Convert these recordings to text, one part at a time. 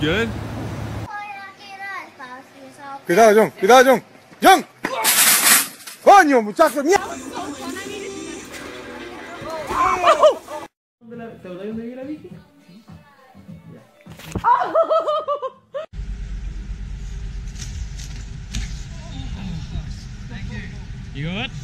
good? Cuidado, John. Cuidado, John. John. Coño, muchacho, mierda. ¿Te acordás dónde vive la Vicky? You good?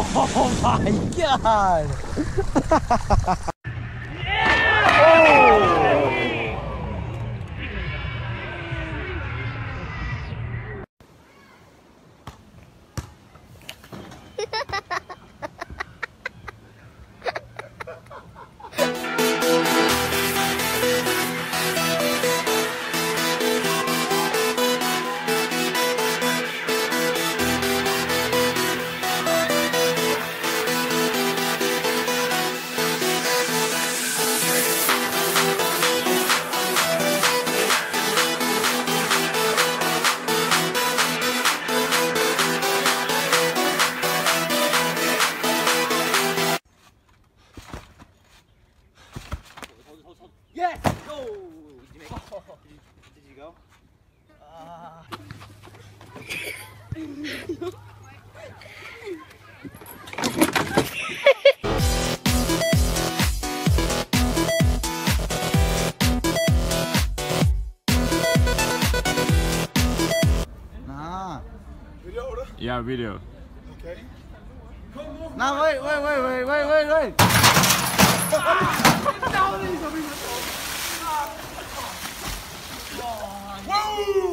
Oh my god! Yeah, video. Nah, wait, wait, wait, wait, wait, wait, wait. Da!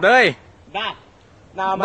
Dai! Da! Da,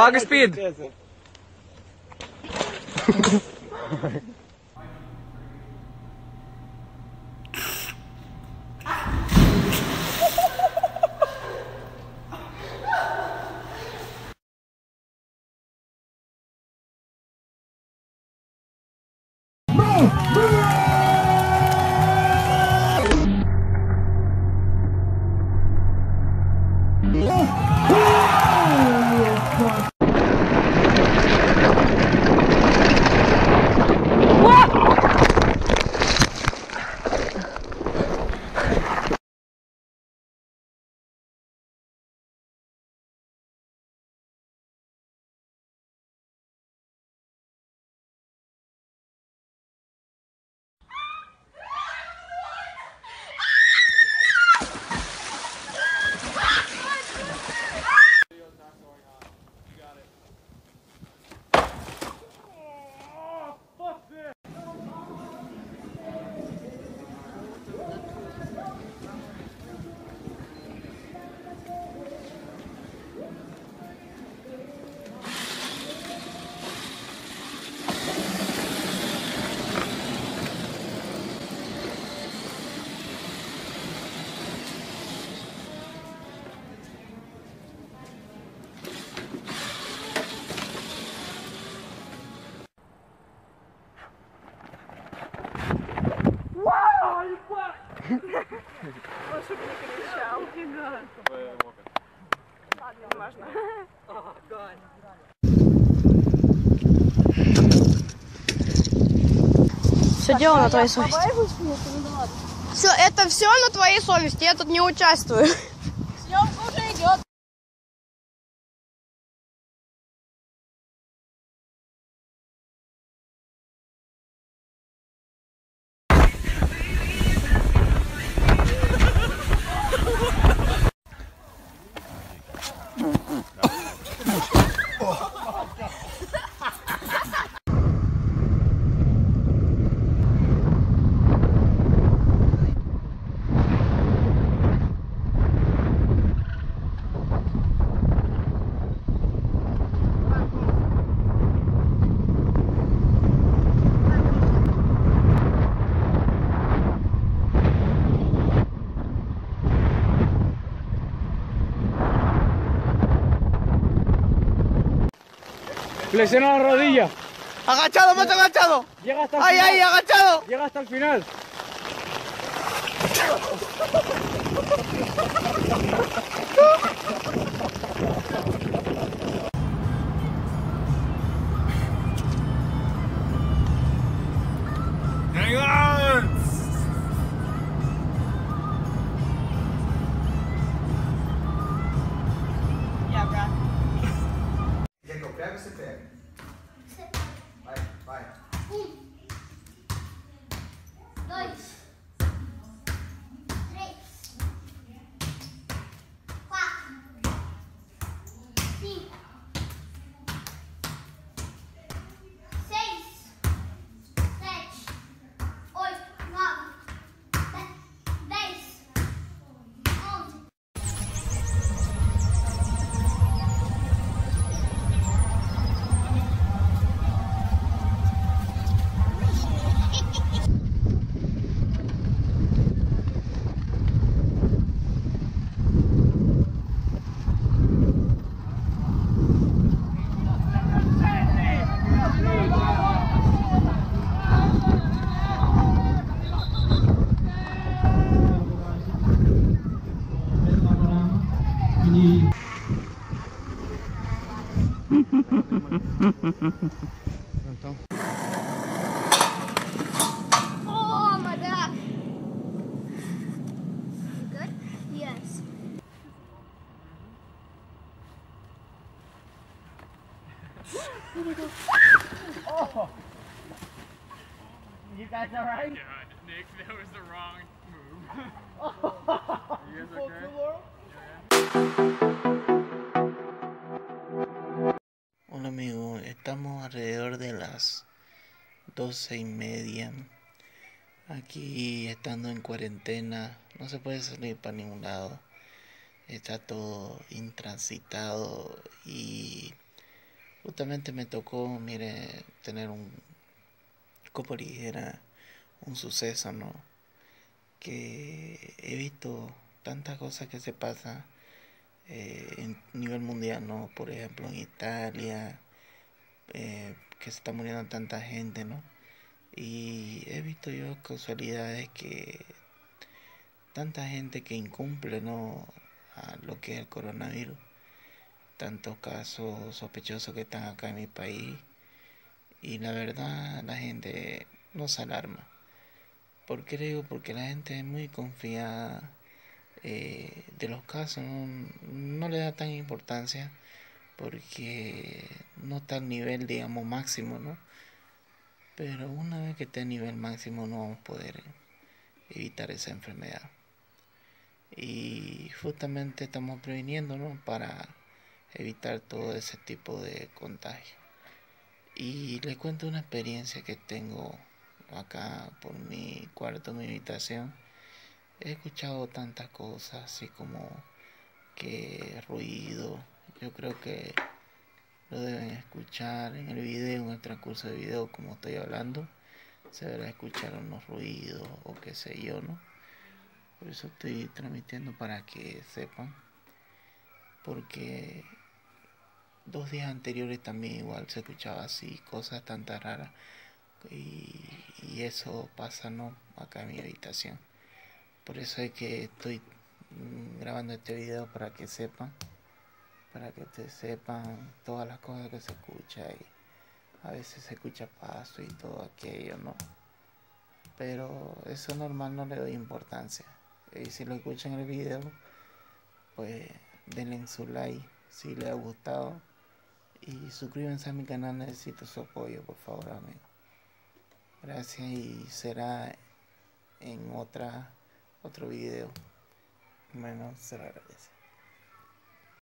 Он не кричал. Ладно, можно. Все дело на твоей совести. Все, это все на твоей совести, я тут не участвую. Съемка уже идет. Flexiona la rodilla. Agachado, más agachado. Llega hasta el Ay, final. ay, agachado. Llega hasta el final. You guys alright? God, Nick, that was the wrong move. Are you guys okay? Hola amigo, estamos alrededor de las doce y media. Aquí estando en cuarentena, no se puede salir para ningún lado. Está todo intransitado y justamente me tocó, mire, tener un, como dijera, un suceso, ¿no? Que he visto tantas cosas que se pasan eh, en nivel mundial, ¿no? Por ejemplo, en Italia, eh, que se está muriendo tanta gente, ¿no? Y he visto yo casualidades que tanta gente que incumple, ¿no? A lo que es el coronavirus. Tantos casos sospechosos que están acá en mi país. Y la verdad, la gente no se alarma. ¿Por qué digo? Porque la gente es muy confiada eh, de los casos, no, no le da tan importancia porque no está al nivel, digamos, máximo, ¿no? Pero una vez que esté a nivel máximo no vamos a poder evitar esa enfermedad. Y justamente estamos previniendo, ¿no? Para evitar todo ese tipo de contagio. Y les cuento una experiencia que tengo acá por mi cuarto, mi habitación. He escuchado tantas cosas, así como que ruido. Yo creo que lo deben escuchar en el video, en el transcurso de video, como estoy hablando. Se deberá escuchar unos ruidos o qué sé yo, ¿no? Por eso estoy transmitiendo para que sepan. Porque dos días anteriores también igual se escuchaba así, cosas tan raras. Y, y eso pasa, ¿no? Acá en mi habitación. Por eso es que estoy mm, grabando este video para que sepan para que ustedes sepan todas las cosas que se escucha y a veces se escucha paso y todo aquello, ¿no? Pero eso normal no le doy importancia. Y si lo escuchan el video, pues denle su like si les ha gustado y suscríbanse a mi canal, necesito su apoyo, por favor, amigo. Gracias y será en otra otro video. Bueno, se lo agradece.